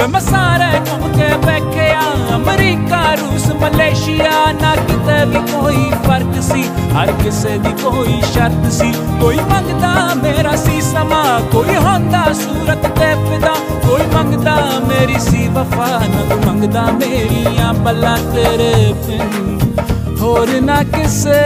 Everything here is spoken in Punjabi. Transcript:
ਵੇ ਮੈਂ ਘੁੰਮ ਕੇ ਵੇਖਿਆ ਅਮਰੀਕਾ, ਰੂਸ, ਮਲੇਸ਼ੀਆ, ਨਾ ਕਿਤੇ ਵੀ ਕੋਈ ਫ਼ਰਕ ਸੀ। ਹਰ ਕਿਸੇ ਦੀ ਕੋਈ ਸ਼ਰਤ ਸੀ। ਕੋਈ ਮੰਗਦਾ ਮੇਰਾ ਸੀ ਸਮਾਂ। ਕੋਈ ਹੁੰਦਾ ਸੂਰਤ ਤੇ ਫਿਦਾ। ਕੋਈ ਮੰਗਦਾ ਮੇਰੀ ਸੀ ਵਫਾ। ਨਾ ਕੋਈ ਮੰਗਦਾ ਮੇਰੀਆਂ ਬੱਲਾਂ ਤੇਰੇ ਪਿੰਡ। ਹੋਰ ਨਾ ਕਿਸੇ